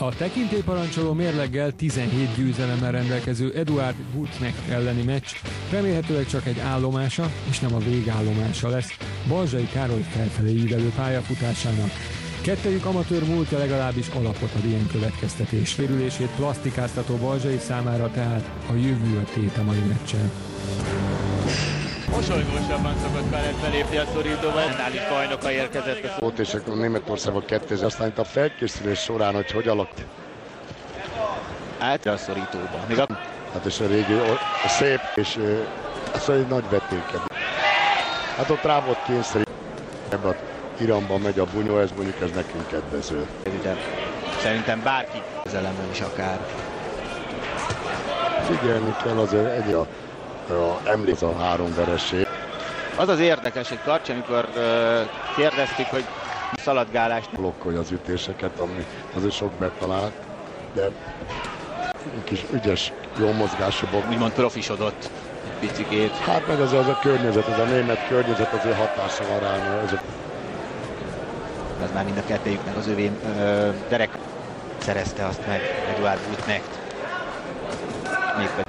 A tekintélyparancsoló mérleggel 17 győzelemmel rendelkező Eduard Gutnek elleni meccs remélhetőleg csak egy állomása és nem a végállomása lesz Balzsai Károly felfelé ívelő pályafutásának. Kettejük amatőr múltja legalábbis alapot ad ilyen következtetés. Sérülését plastikáztató Balzsai számára tehát a jövő a tét a mai meccsen. Mosolygósabban szokott Kalev felépni a szorítóba, ennél is bajnoka érkezett a Volt és akkor Németországban 2000, aztán itt a felkészülés során, hogy hogy alak. át a szorítóba. Még a... Hát és a régi, a szép, és az egy nagy vetéke. Hát ott rá volt kényszer, ebben Iranban megy a bunyó, ez mondjuk ez nekünk kedvező. de szerintem bárki közelemmel is akár. Figyelni kell azért egy a, a emlék a három vereség. Az az érdekes, hogy Karcs, amikor uh, kérdeztük, hogy szaladgálást blokkolja az ütéseket, ami azért sok betalált, de egy kis ügyes, jó mozgású bok. úgymond profisodott egy picikét. Hát meg az, az a környezet, ez a német környezet azért hatása van rá, ez a Ez már mind a kettőjüknek az övé uh, Derek szerezte azt meg Eduard Gutnecht. Mégpedig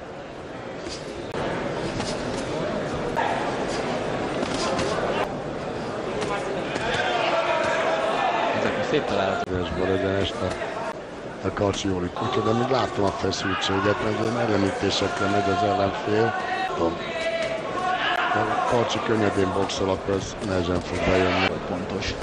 Ezek a szép találatok. ügyesből egyenest a, a Karcsi jól itt kutya, de még látom a feszültséget, meg ilyen ellenítésekre megy az ellenfél. Tudom, a Karcsi könnyedén boxol, akkor ez nehezen fog bejönni. pontos.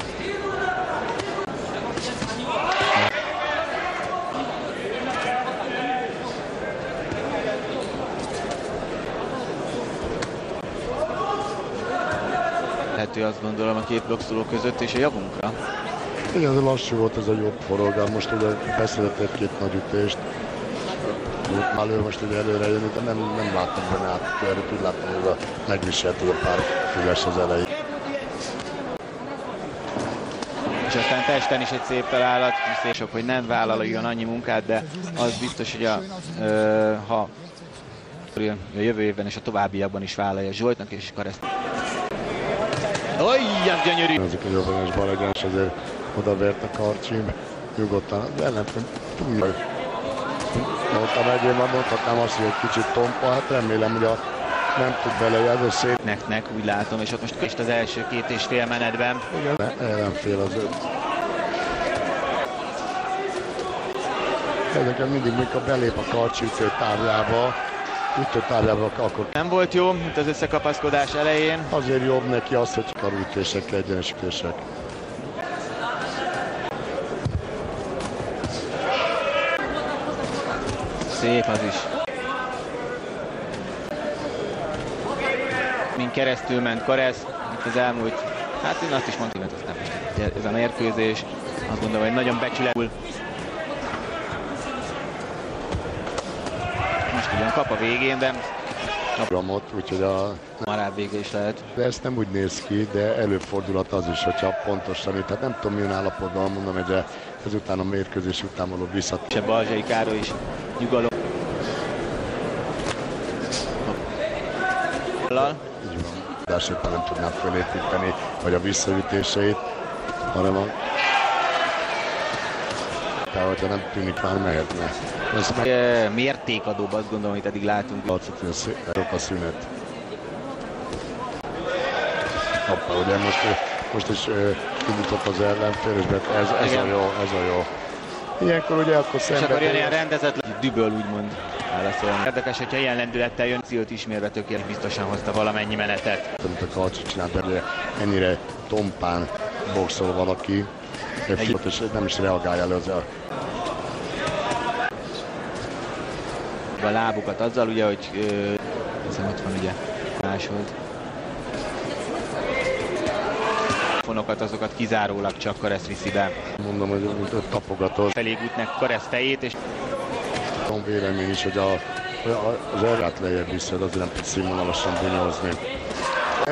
Lehető azt gondolom a két blokkszóló között és a javunkra. Igen, lassú volt ez a jobb forgalom, most ugye beszedett egy-két nagy ütést. Már ő most ugye előre jön, de nem, nem láttam benne át, erőt úgy láttam, hogy a megviselt ugye pár füles az elején. És aztán testen is egy szép találat, és hogy nem vállaljon annyi munkát, de az biztos, hogy a, ö, ha a jövő évben és a továbbiakban is vállalja Zsoltnak és Kareszt. Olyan gyönyörű! Ezek a jobbanyos balagás azért odavert a karcsim, nyugodtan ellenfél túl. Mondtam egyébként, mondhatnám azt, hogy egy kicsit tompa, hát remélem, hogy a nem tud belejelzni, szép. Neknek úgy látom, és ott most köst az első két és fél menetben. Igen, ellenfél az ő. Ezeket mindig, mikor belép a karcsütő távjába, ütő távjába, akkor Nem volt jó, mint az összekapaszkodás elején. azért jobb neki az, hogy karútések, egyenesítések. Szép az is. Min keresztül ment Karesz, itt az elmúlt, hát én azt is mondtam, hogy ez nem ez a mérkőzés. Azt gondolom, hogy nagyon becsületül. Most ugyan kap a végén, de Programot, úgyhogy a, marább vége is lehet. de ezt nem úgy néz ki, de előfordulhat az is, hogyha pontosan, tehát nem tudom milyen állapotban mondom, hogy ezután a mérkőzés után való visszat. A Balzsai Károly is nyugalom. Így van. Dásért nem tudnám fölépíteni, vagy a visszaütéseit, hanem a tehát, hogyha nem tűnik, már mehetne. Ez meg Ö, Mértékadóbb azt gondolom, amit eddig látunk. látszott, hogy a szünet. Hoppa, ugye most, most is kimutat az ellenfél, és bet- ez, ez a jó, ez a jó. Ilyenkor ugye akkor És akkor szembe... jön ilyen rendezetlen düböl úgymond válaszolni. Érdekes, hogyha ilyen lendülettel jön, Ciót ismérve tökélet biztosan hozta valamennyi menetet. amit a Karcsi csinált, ugye ennyire tompán boxol valaki, egy és nem is reagálja elő az el. A lábukat azzal ugye, hogy ö, hiszem ott van ugye másolt. Fonokat azokat kizárólag csak Karesz viszi be. Mondom, hogy ott tapogató, Felé útnek Karesz fejét, és van vélemény is, hogy a, a- az erőt lejjebb vissza, de azért nem tud színvonalasan bunyozni.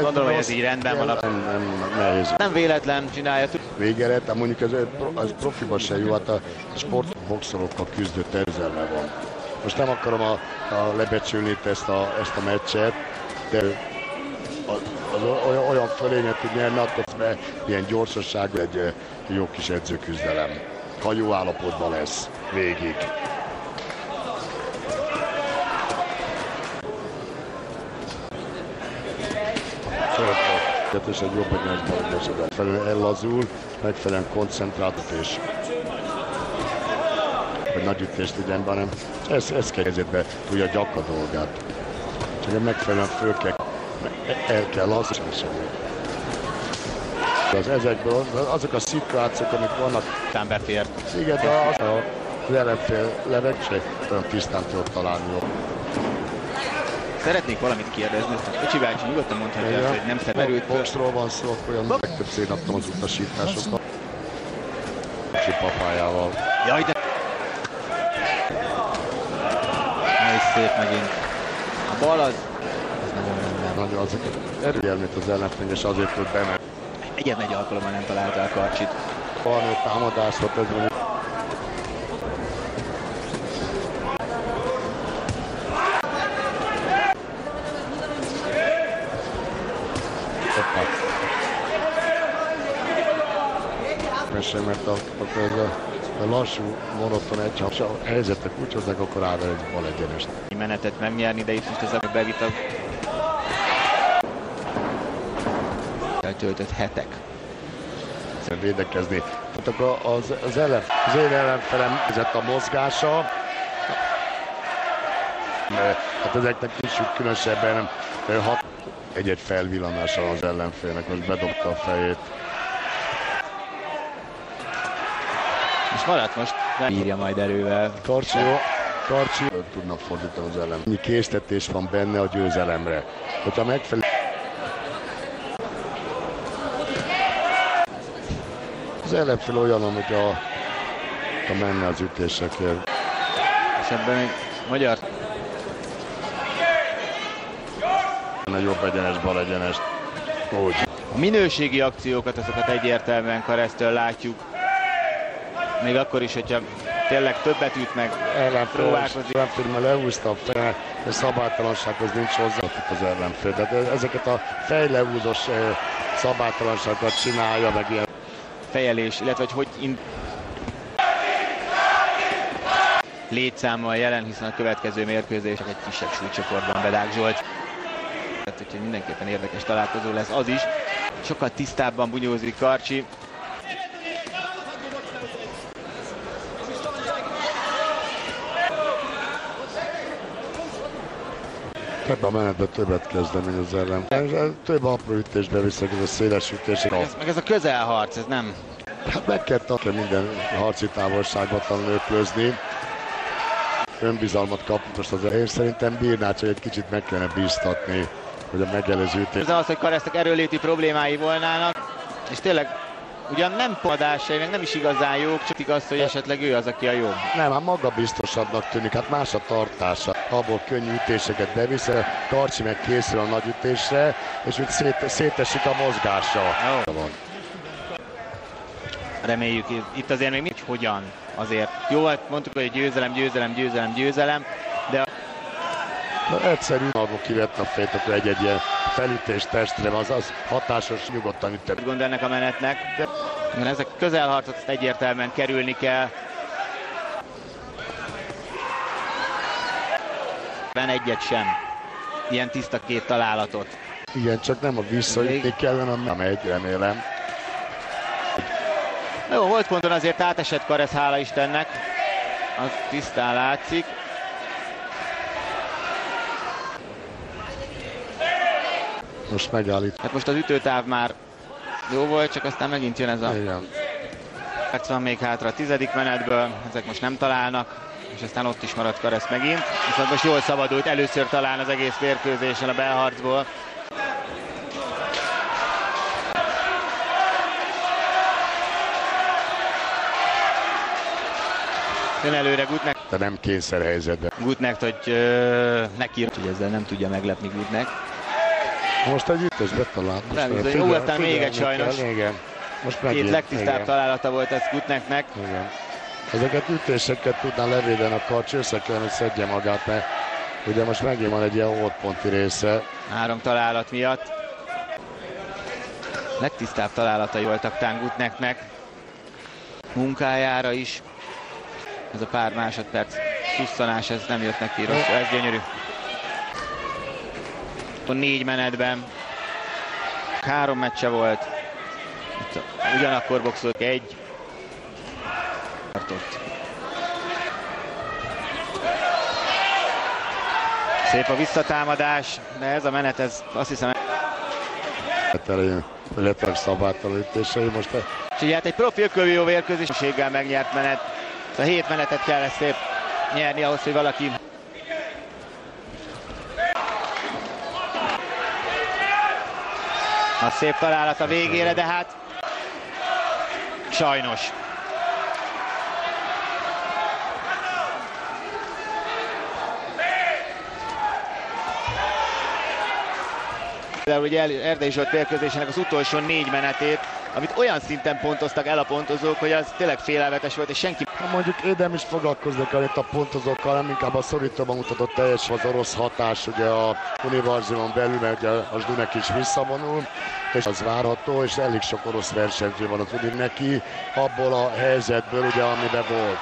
Gondolom, hogy ez így rendben van. Nem, nem, nehéz. nem véletlen csinálja. Végeret, de mondjuk ez, ez profiba se jó, hát a sportboxolókkal küzdő terzelme van. Most nem akarom a, a lebecsülni ezt a, ezt a meccset, de az, az olyan, olyan fölényet tud nyerni, akkor be ilyen gyorsaság, egy jó kis edzőküzdelem. kajú állapotban lesz végig. és egy jobb egyenesben felül ellazul, megfelelően koncentrált és hogy nagy ütést legyen, hanem ez, ez kezdetbe tudja gyak a dolgát. Csak megfelelően föl kell, el kell lassítani. Az ezekből azok a szituációk, amik vannak. Aztán befér. Igen, de az a lelepfél levegse, olyan tisztán tudod találni. Szeretnék valamit kérdezni, Kocsi bácsi nyugodtan mondhatja azt, hogy nem szermerült Boxról van szó, akkor olyan legtöbbször adtam az utasításokat. Kocsi papájával. Jaj, de... Na és szép megint. A bal az... Nagyon az erőjelmét az ellenfény, és azért tud bemenni. Egyetlen egy alkalommal nem találta a karcsit. Arnold támadás volt, ez Messze, mert a, ez a, a lassú, monoton egy ha a helyzetek úgy hozzák, akkor áll egy bal egyenest. menetet megnyerni, de itt most ez a eltöltött hetek. védekezni. Hát az, az, ellen, az én ellenfelem a mozgása. Hát ezeknek nincs különösebben hat egy-egy felvillanása az ellenfélnek, most bedobta a fejét. És maradt most, nem írja majd erővel. Karcsi, jó. Karcsi tudnak fordítani az ellen. Ennyi késztetés van benne a győzelemre. Hogyha megfelelő Az ellenfél olyan, amit a, a menne az ütésekért. És ebben még magyar A jobb egyenes, bal egyenes. Úgy. A minőségi akciókat, azokat egyértelműen keresztül látjuk. Még akkor is, hogyha tényleg többet üt meg, Ellenfél, próbálkozik. ellenfél már leúzta a feje, de szabálytalansághoz nincs hozzá az ellenfél. Tehát ezeket a fejleúzós eh, szabálytalanságokat csinálja, meg ilyen fejelés, illetve hogy hogy in... létszámmal jelen, hiszen a következő mérkőzés egy kisebb súlycsoportban Bedák Zsolt. Úgyhogy mindenképpen érdekes találkozó lesz az is. Sokkal tisztábban bunyózik Karcsi. Ebben a menetben többet kezdemény az ellen. Több apró ütésbe viszek, ez a széles ütések. Ez, meg ez a közelharc, ez nem... Hát meg kell tartani minden harci távolságban tanulőklözni. Önbizalmat kap most az Én szerintem bírná, csak egy kicsit meg kellene bíztatni, hogy a megelőző ütés. Ez az, hogy Karesztek erőléti problémái volnának, és tényleg ugyan nem padásai, meg nem is igazán jók, csak igaz, hogy esetleg ő az, aki a jobb. Nem, hát maga biztosabbnak tűnik, hát más a tartása. Abból könnyű ütéseket bevisz, Karcsi meg készül a nagy ütésre, és úgy szét, szétesik a mozgása. Jó. Van. Reméljük, itt azért még nincs hogyan azért. Jó, hát mondtuk, hogy győzelem, győzelem, győzelem, győzelem, de Na, egyszerű, maguk kivett a fejét, akkor egy-egy ilyen felütés testre, az, az hatásos, nyugodtan ütem. gond ennek a menetnek. De igen, ezek közelharcot ezt egyértelműen kerülni kell. Ben egyet sem. Ilyen tiszta két találatot. Igen, csak nem a visszaütni kellene, hanem egy, remélem. Jó, volt ponton azért átesett Karesz, hála Istennek. Az tisztán látszik. Most megállít. Hát most az ütőtáv már jó volt, csak aztán megint jön ez a Igen. perc van még hátra a tizedik menetből, ezek most nem találnak, és aztán ott is maradt Karesz megint. Viszont most jól szabadult, először talán az egész mérkőzésen a belharcból. Jön előre Gutnek, De nem kényszer helyzetben. Gutnek hogy ö, neki, hogy ezzel nem tudja meglepni Gutnek. Most egy ütés betalált. Nem, bizony. Jó, aztán még egy sajnos. kell, Igen. Most Két megint. legtisztább igen. találata volt ez Gutneknek. Igen. Ezeket ütéseket tudná levédeni a karcs, össze kellene, hogy szedje magát, mert ugye most megint van egy ilyen hódponti része. Három találat miatt. Legtisztább találatai voltak Tán Gutneknek. munkájára is. Ez a pár másodperc szusszanás, ez nem jött neki rossz, ez gyönyörű. Négy menetben három meccse volt. Ugyanakkor boxolok egy. Tartott. Szép a visszatámadás, de ez a menet, ez azt hiszem... elején lettek szabálytalanítései. Most És ugye hát egy profi ökölvívó vérközösséggel megnyert menet. A hét menetet kell ezt szép nyerni ahhoz, hogy valaki A szép találat a végére, de hát sajnos. Például ugye Erdei Zsolt mérkőzésének az utolsó négy menetét, amit olyan szinten pontoztak el a pontozók, hogy az tényleg félelmetes volt, és senki Ha mondjuk Édem is foglalkozni kell itt a pontozókkal, nem inkább a szorítóban mutatott teljes az orosz hatás ugye a Univerzumon belül, mert ugye a Zdunek is visszavonul, és az várható, és elég sok orosz versenyző van az Uni neki, abból a helyzetből ugye, amiben volt.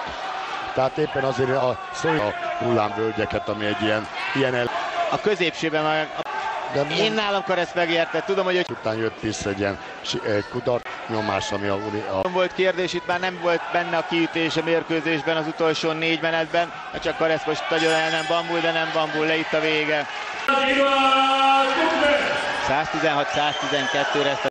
Tehát éppen azért a a hullámvölgyeket, ami egy ilyen, ilyen el... a középsőben már De én nálam ezt megérte, tudom, hogy után jött vissza egy ilyen kudarc nyomás, ami a, a Nem volt kérdés, itt már nem volt benne a kiütés a mérkőzésben az utolsó négy menetben. Ha csak Karesz most nagyon el nem bambul, de nem bambul, le itt a vége. 116-112-re ezt a